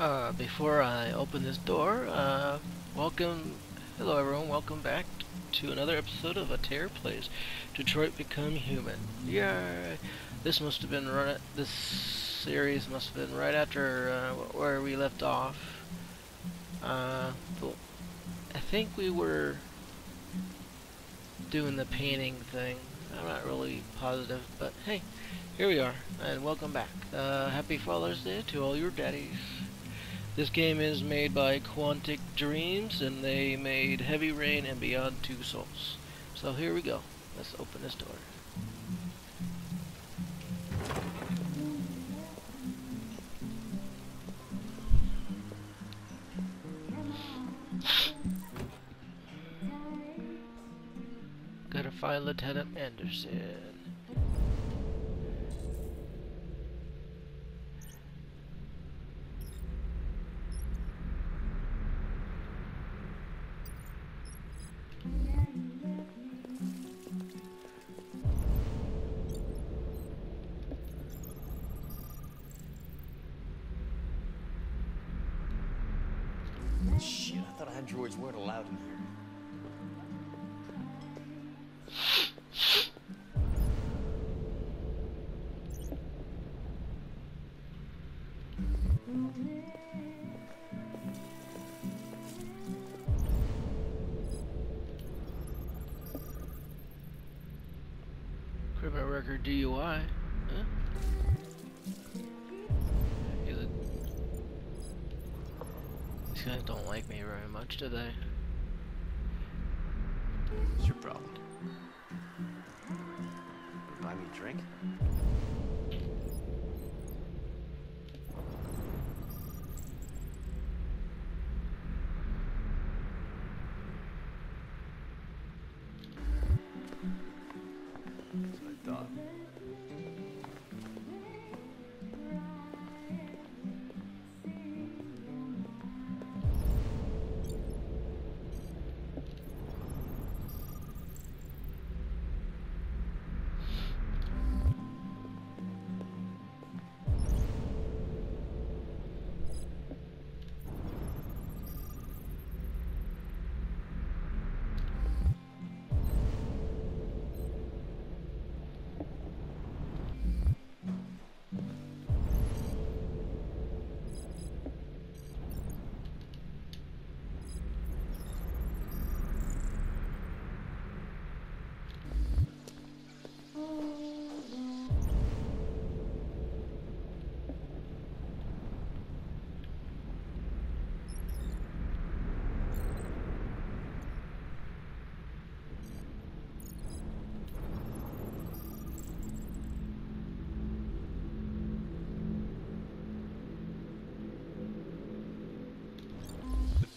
Uh, before I open this door, uh, welcome, hello everyone, welcome back to another episode of Attair Plays Detroit Become Human. Yeah, this must have been right, this series must have been right after uh, where we left off. Uh, I think we were doing the painting thing. I'm not really positive, but hey, here we are, and welcome back. Uh, happy Father's Day to all your daddies. This game is made by Quantic Dreams, and they made Heavy Rain and Beyond Two Souls. So here we go. Let's open this door. Gotta find Lieutenant Anderson. Record DUI. Huh? These guys don't like me very much, do they? What's your problem? Buy me a drink?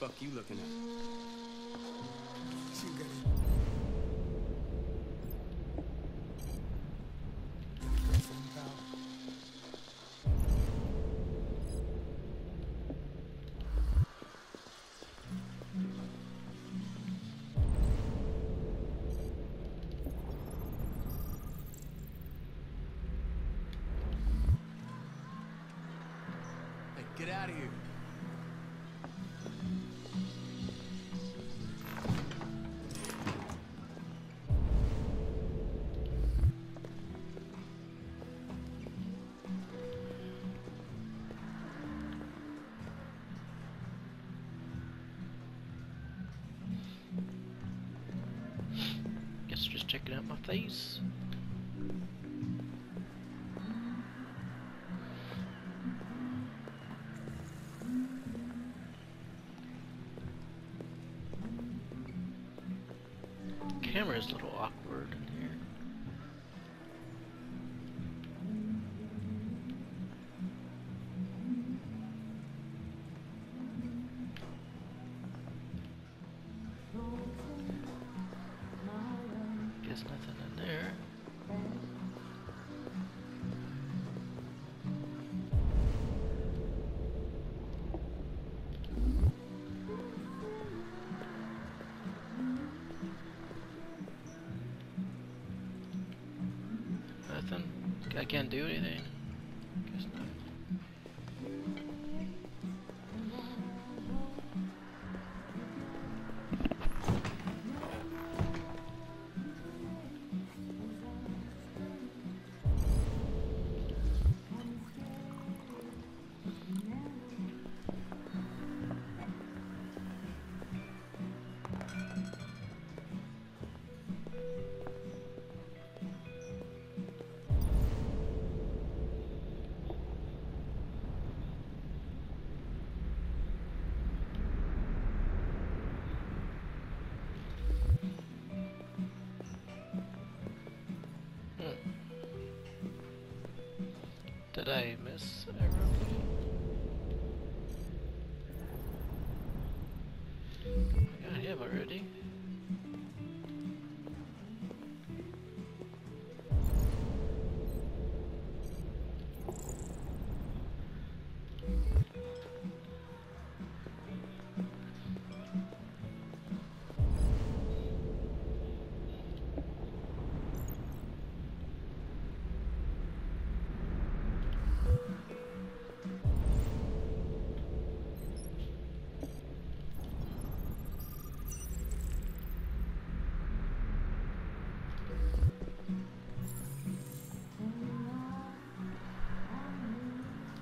Fuck you looking at? Get out of here. Checking out my face. Can't do anything. Did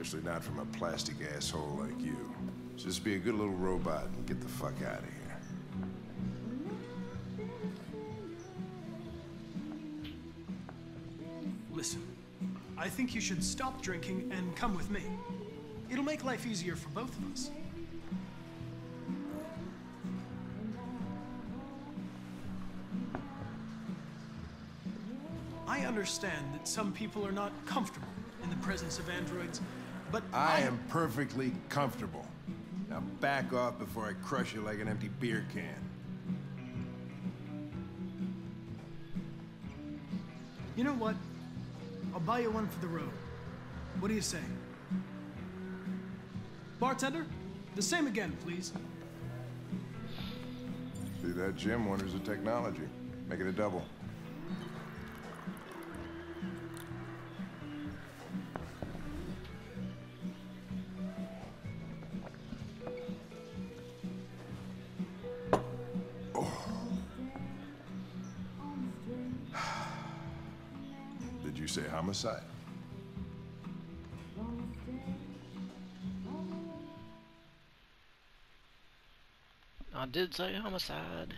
Especially not from a plastic asshole like you. Just be a good little robot and get the fuck out of here. Listen, I think you should stop drinking and come with me. It'll make life easier for both of us. I understand that some people are not comfortable in the presence of androids, but I am perfectly comfortable. Now back off before I crush you like an empty beer can. You know what? I'll buy you one for the road. What do you say? Bartender, the same again, please. See that, Jim? Wonders of technology. Make it a double. I did say homicide.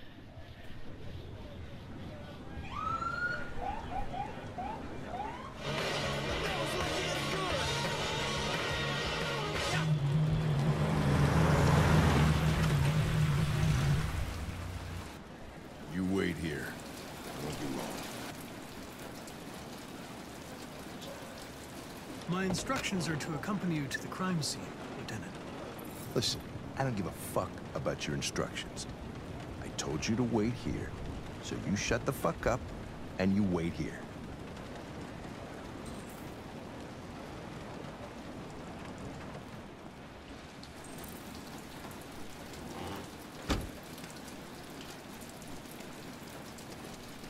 You wait here. It won't be long. My instructions are to accompany you to the crime scene, Lieutenant. Listen, I don't give a fuck about your instructions. I told you to wait here, so you shut the fuck up and you wait here.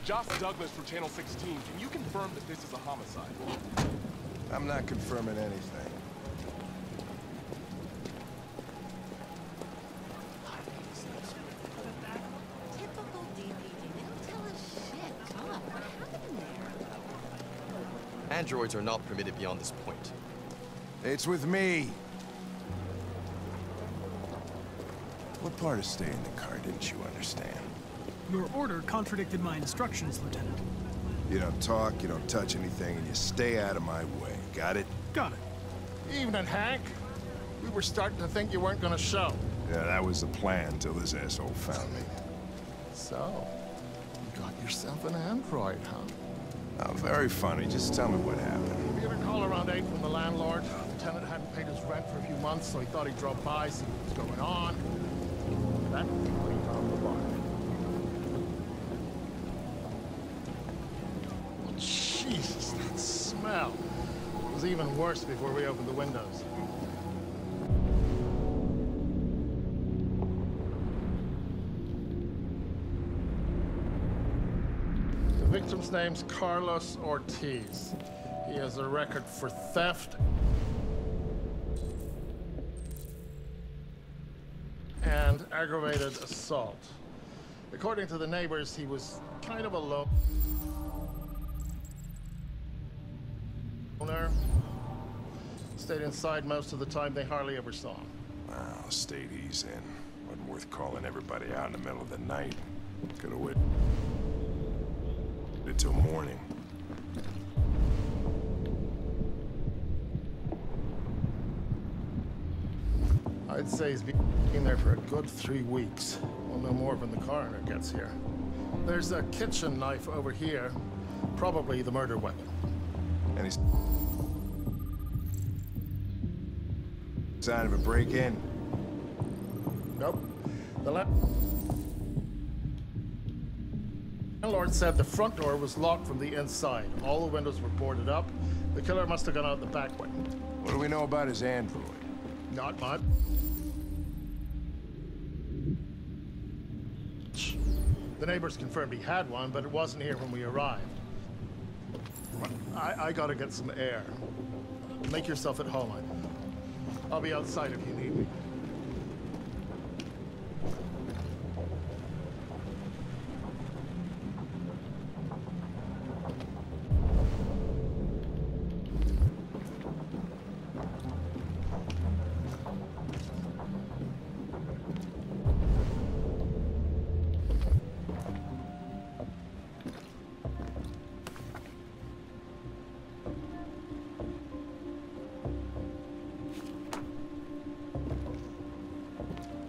Josh Douglas from Channel 16. Can you confirm that this is a homicide? I'm not confirming anything. Typical DPD. They don't tell us shit. God, what happened there? Androids are not permitted beyond this point. It's with me. What part of staying in the car didn't you understand? Your order contradicted my instructions, Lieutenant. You don't talk, you don't touch anything, and you stay out of my way. Got it? Got it. Evening, Hank. We were starting to think you weren't gonna show. Yeah, that was the plan till this asshole found me. So, you got yourself an android, huh? Oh, very funny. Just tell me what happened. We had a call around 8 from the landlord. Uh, the tenant hadn't paid his rent for a few months, so he thought he'd drop by, see what was going on. That cleaned off the bar. Well, oh, Jesus, that smell. It was even worse before we opened the windows. Victim's name's Carlos Ortiz. He has a record for theft and aggravated assault. According to the neighbors, he was kind of a loner. Stayed inside most of the time. They hardly ever saw him. Well, stayed he's in. Wasn't worth calling everybody out in the middle of the night. Could have waited until morning. I'd say he's been there for a good three weeks. We'll know more when the coroner gets here. There's a kitchen knife over here. Probably the murder weapon. Any s- sign of a break-in? Nope. The la- landlord said the front door was locked from the inside. All the windows were boarded up. The killer must have gone out the back way. What do we know about his android? Not much. The neighbors confirmed he had one, but it wasn't here when we arrived. I, I gotta get some air. Make yourself at home. I- I'll be outside if you need フッ。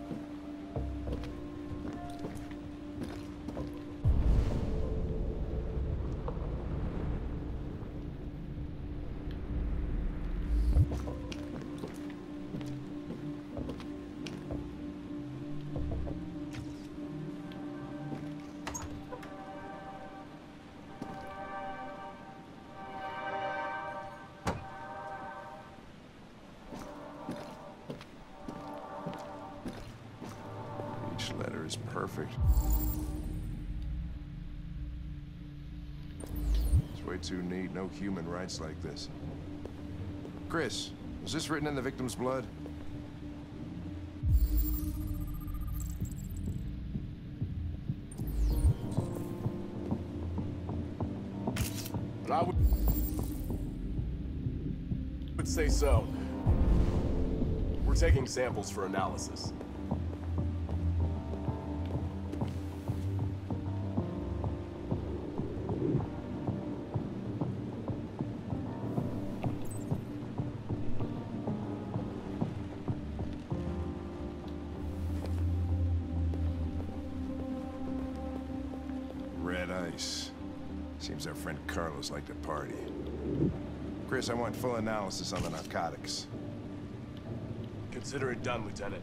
Is perfect. It's way too neat. No human rights like this. Chris, was this written in the victim's blood? But I would, would say so. We're taking samples for analysis. Liked to party. Chris, I want full analysis on the narcotics. Consider it done, Lieutenant.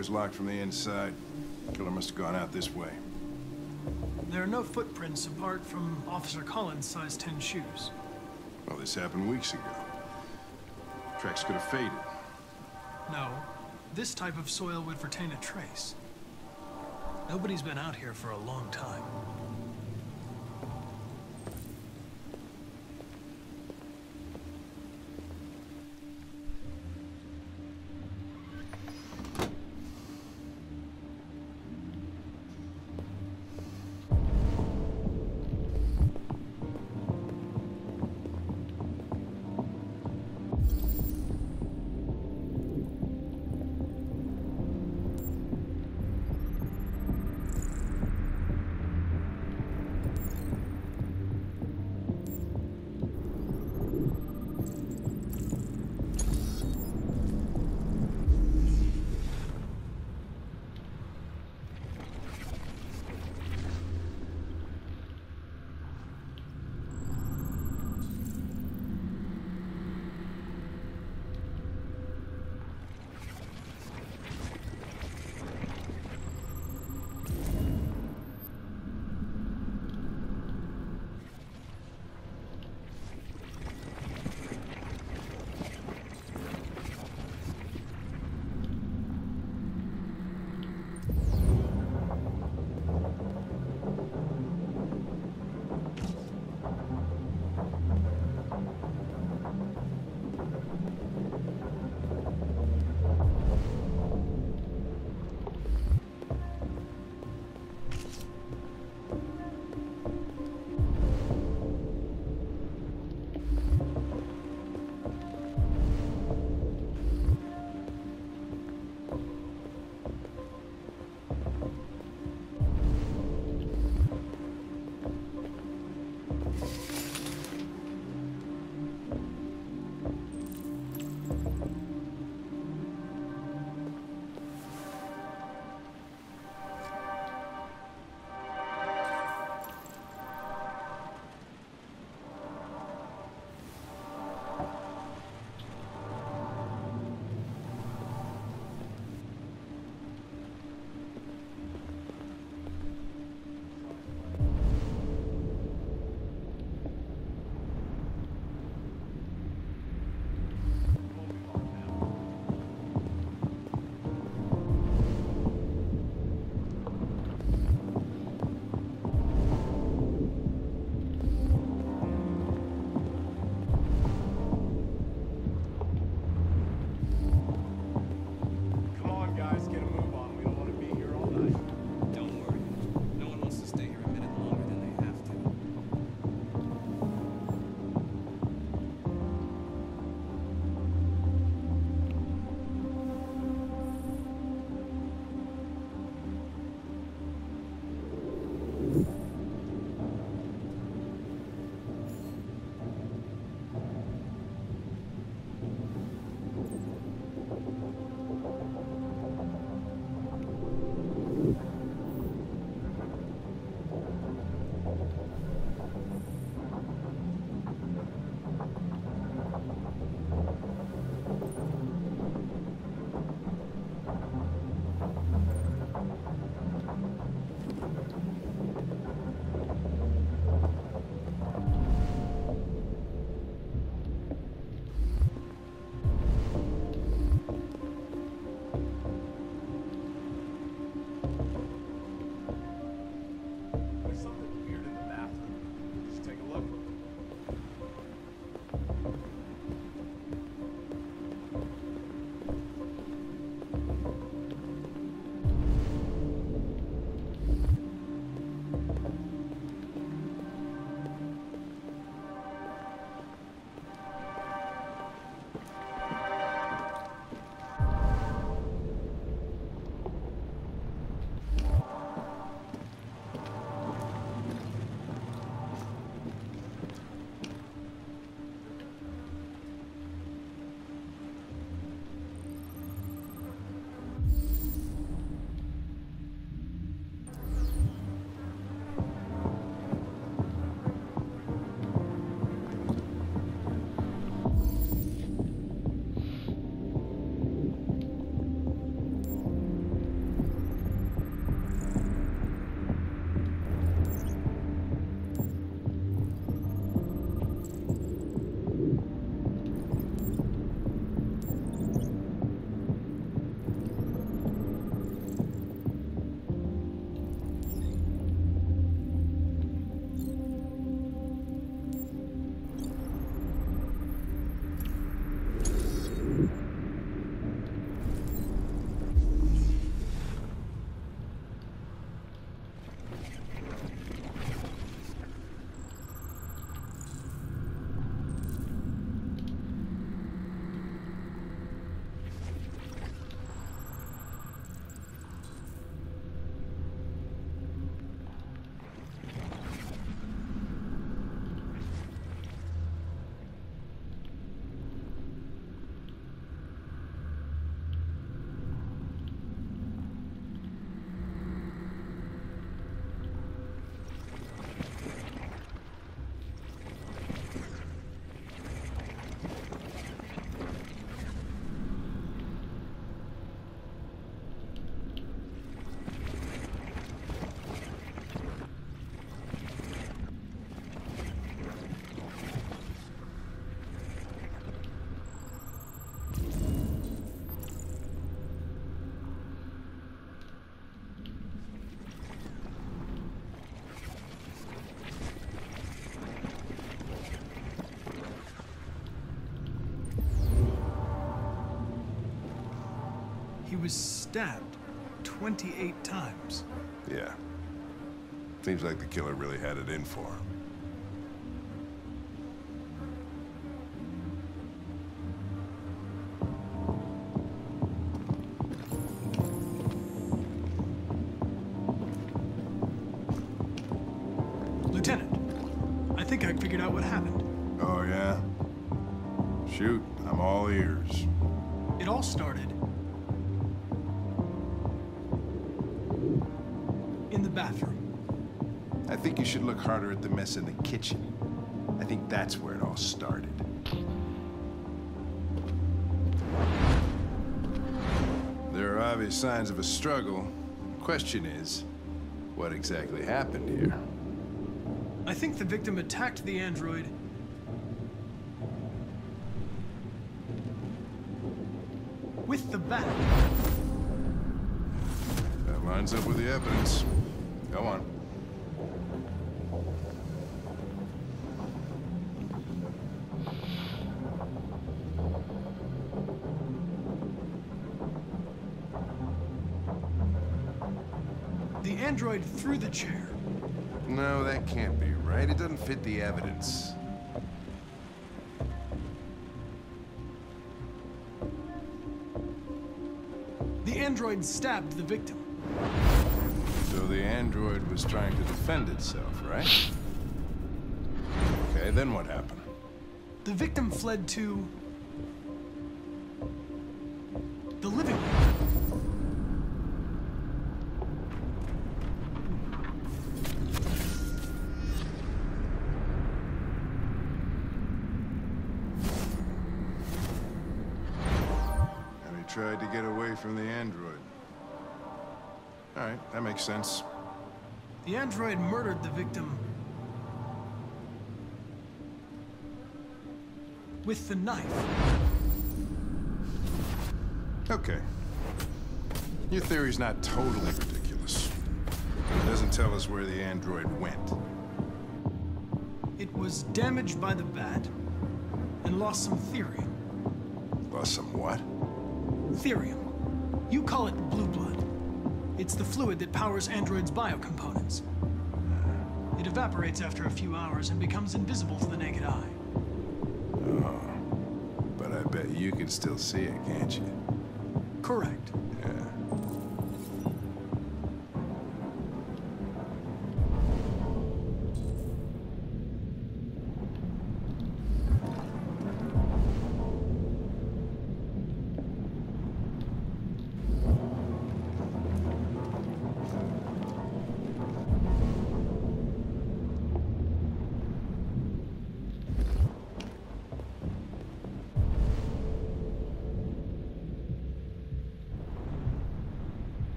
Was locked from the inside. Killer must have gone out this way. There are no footprints apart from Officer Collins' size 10 shoes. Well, this happened weeks ago. Tracks could have faded. No, this type of soil would retain a trace. Nobody's been out here for a long time. Stabbed 28 times. Yeah. Seems like the killer really had it in for him. In the bathroom. I think you should look harder at the mess in the kitchen. I think that's where it all started. There are obvious signs of a struggle. The Question is, what exactly happened here? I think the victim attacked the android android stabbed the victim. So the android was trying to defend itself, right? Okay, then what happened? The victim fled to the living room. Makes sense. The android murdered the victim with the knife. Okay. Your theory's not totally ridiculous. It doesn't tell us where the android went. It was damaged by the bat and lost some thirium. Lost some what? Thirium. You call it blue blood. It's the fluid that powers androids' biocomponents. It evaporates after a few hours and becomes invisible to the naked eye. Oh, But I bet you can still see it, can't you? Correct.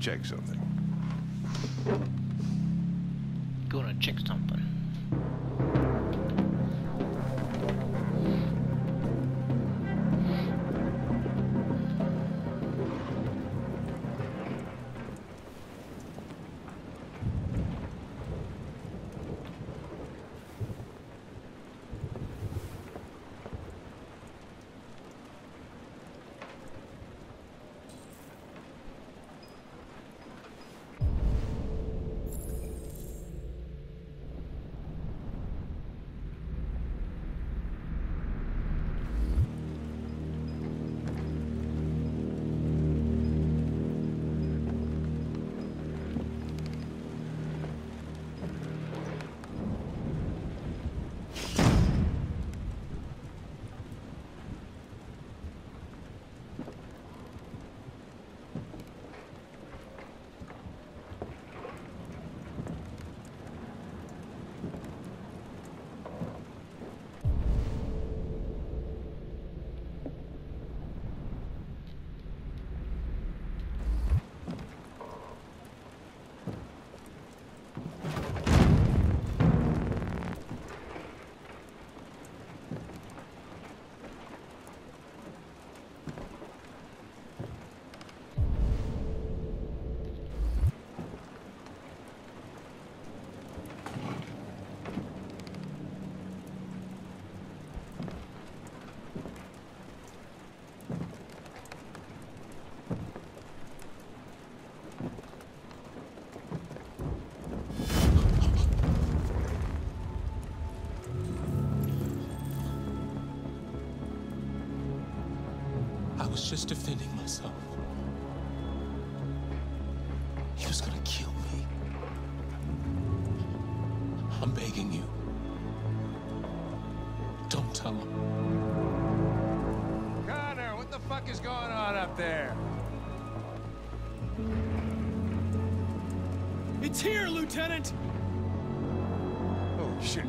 Check something. Just defending myself. He was gonna kill me. I'm begging you. Don't tell him. Connor, what the fuck is going on up there? It's here, Lieutenant! Oh, shit.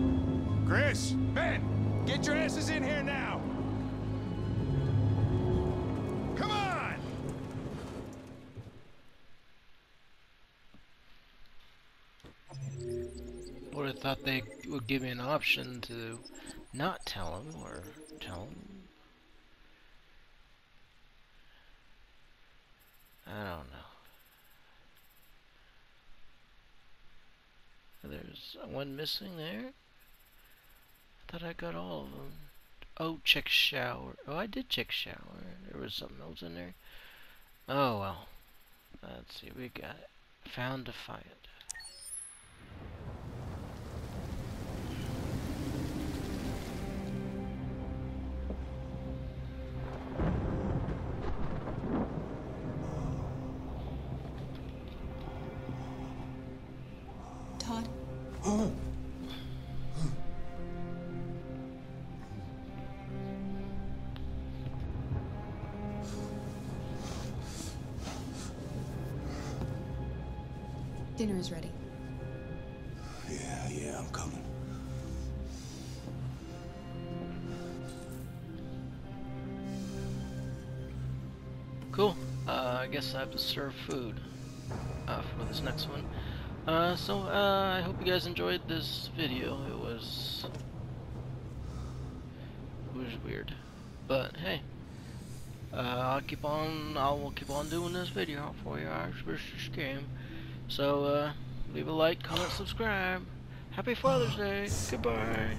Chris, Ben, get your asses in here now. Would give me an option to not tell him or tell him. I don't know. There's one missing there. I thought I got all of them. Oh, check shower. Oh, I did check shower. There was something else in there. Oh well. Let's see. We got it. Found Defiant. Dinner is ready. Yeah, yeah, I'm coming. Cool. Uh, I guess I have to serve food uh, for this next one. Uh, so uh, I hope you guys enjoyed this video. It was it was weird, but hey, uh, I'll keep on. I will keep on doing this video for you, Irish versus game. So uh, leave a like, comment, subscribe. Happy Father's Day. Goodbye.